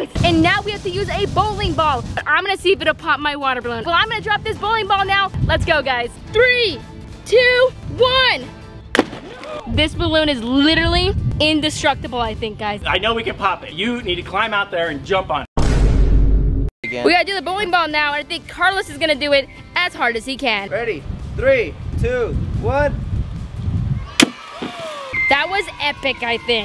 out. And now we have to use a bowling ball. I'm gonna see if it'll pop my water balloon. Well, I'm gonna drop this bowling ball now. Let's go, guys. Three, two, one. This balloon is literally indestructible, I think, guys. I know we can pop it. You need to climb out there and jump on it. Again. We gotta do the bowling ball now, and I think Carlos is gonna do it as hard as he can. Ready? Three, two, one. That was epic, I think.